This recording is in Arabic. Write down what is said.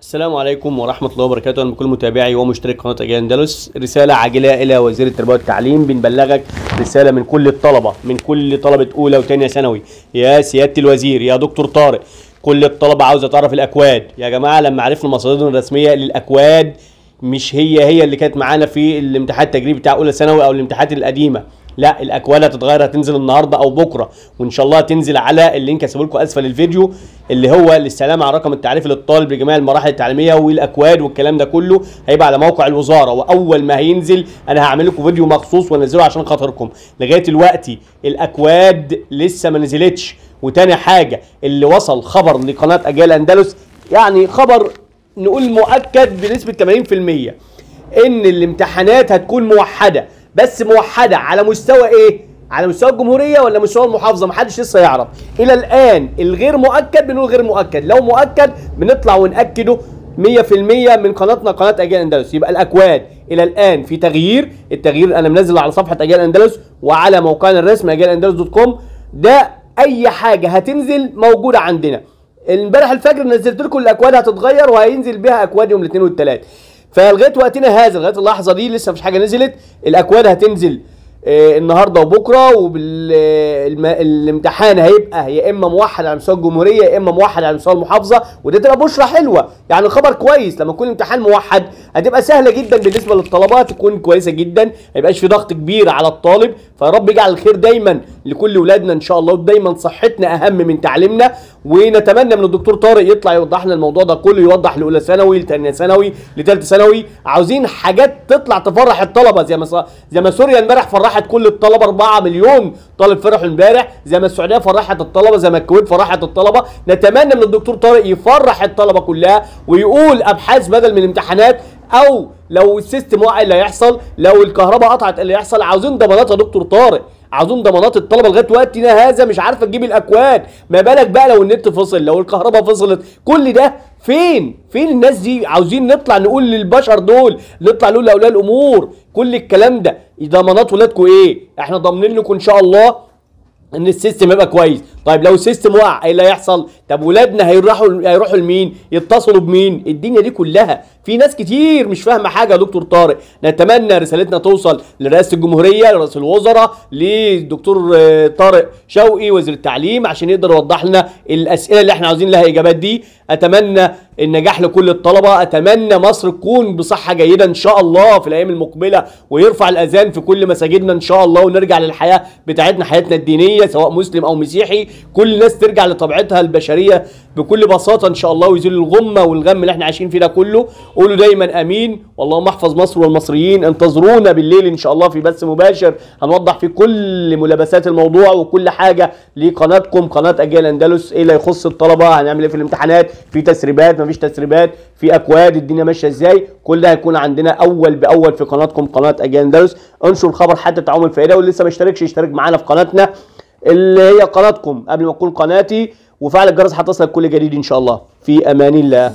السلام عليكم ورحمة الله وبركاته. أهلا بكل متابعي ومشترك قناة أجيال أندلس. رسالة عاجلة إلى وزير التربية والتعليم. بنبلغك رسالة من كل الطلبة من كل طلبة أولى وثانية ثانوي. يا سيادة الوزير يا دكتور طارق كل الطلبة عاوزة تعرف الأكواد. يا جماعة لما عرفنا المصادر الرسمية للأكواد مش هي هي اللي كانت معانا في الامتحان التجريبي بتاع أولى ثانوي أو الامتحانات القديمة. لا الاكواد هتتغير هتنزل النهارده أو بكرة. وإن شاء الله هتنزل على ال link هسيبه لكم أسفل الفيديو اللي هو الاستعلام على رقم التعريفي للطالب لجميع المراحل التعليمية والأكواد والكلام ده كله هيبقى على موقع الوزارة. وأول ما هينزل أنا هعمل لكم فيديو مخصوص وأنزله عشان خاطركم. لغاية دلوقتي الأكواد لسه ما نزلتش. وتاني حاجة اللي وصل خبر لقناة أجيال أندلس يعني خبر نقول مؤكد بنسبة 80% إن الامتحانات هتكون موحدة. بس موحدة. على مستوى إيه؟ على مستوى الجمهورية ولا مستوى المحافظة؟ محدش لسه يعرف. إلى الآن الغير مؤكد بنقول غير مؤكد. لو مؤكد بنطلع ونأكده 100% من قناتنا قناة أجيال اندلس يبقى الأكواد. إلى الآن في تغيير. التغيير أنا منزل على صفحة أجيال اندلس وعلى موقعنا الرسمي أجيال اندلس dot com. ده أي حاجة هتنزل موجودة عندنا. امبارح الفجر نزلت لكم الأكواد هتتغير وهينزل بيها أكواد يوم الاثنين والثلاث. فلغاية وقتنا هذا لغاية اللحظة دي لسه مفيش حاجة نزلت. الأكواد هتنزل آه النهارده وبكرة والامتحان هيبقى يا إما موحد على مستوى الجمهورية يا إما موحد على مستوى المحافظة وده تبقى بشرى حلوة. يعني خبر كويس لما يكون الامتحان موحد هتبقى سهلة جدا بالنسبة للطلبات تكون كويسة جدا ما يبقاش في ضغط كبير على الطالب. فيا رب يجعل الخير دايما. لكل اولادنا إن شاء الله. ودايما صحتنا أهم من تعليمنا. ونتمنى من الدكتور طارق يطلع يوضح لنا الموضوع ده كله يوضح لأولى ثانوي لثانيه ثانوي لثالثه ثانوي. عاوزين حاجات تطلع تفرح الطلبة. زي ما زي ما سوريا امبارح فرحت كل الطلبة 4 مليون طالب فرحوا امبارح. زي ما السعودية فرحت الطلبة زي ما الكويت فرحت الطلبة. نتمنى من الدكتور طارق يفرح الطلبة كلها ويقول أبحاث بدل من الامتحانات أو لو ال system وقع اللي هيحصل لو الكهرباء قطعت اللي هيحصل. عاوزين ضمانات يا دكتور طارق. عاوزين ضمانات الطلبة لغاية وقتنا هذا مش عارفة تجيب الأكواد. ما بالك بقى لو النت فصل لو الكهرباء فصلت. كل ده فين؟ فين الناس دي عاوزين نطلع نقول للبشر دول؟ نطلع نقول لأولياء الأمور. كل الكلام ده. ضمانات ولادكم إيه؟ إحنا ضامنين لكم إن شاء الله إن ال system يبقى كويس. طيب لو ال system وقع إيه اللي هيحصل؟ طب ولادنا هيروحوا هيروحوا لمين؟ يتصلوا بمين؟ الدنيا دي كلها. في ناس كتير مش فاهمة حاجة يا دكتور طارق. نتمنى رسالتنا توصل لرئاسة الجمهورية لرئيس الوزراء للدكتور طارق شوقي وزير التعليم عشان يقدر يوضح لنا الأسئلة اللي إحنا عاوزين لها إجابات دي. أتمنى النجاح لكل الطلبة. أتمنى مصر تكون بصحة جيدة إن شاء الله في الأيام المقبلة ويرفع الأذان في كل مساجدنا إن شاء الله ونرجع للحياة بتاعتنا حياتنا الدينية سواء مسلم أو مسيحي. كل الناس ترجع لطبيعتها البشرية بكل بساطة إن شاء الله ويزيل الغمة والغم اللي إحنا عايشين فيه ده كله. قولوا دايما آمين. واللهم احفظ مصر والمصريين انتظرونا بالليل إن شاء الله في بث مباشر. هنوضح في كل ملابسات الموضوع وكل حاجة لقناتكم قناة أجيال أندلس. إيه اللي يخص الطلبة؟ هنعمل إيه في الامتحانات؟ في تسريبات؟ مفيش تسريبات في أكواد الدنيا ماشية إزاي؟ كل ده هيكون عندنا أول بأول في قناتكم قناة أجيال أندلس. انشر الخبر حتى تعم الفائدة واللي لسه ما اشتركش يشترك معانا في قناتنا اللي هي قناتكم قبل ما تكون قناتي. وفعل الجرس هتصلك كل جديد إن شاء الله. في أمان الله.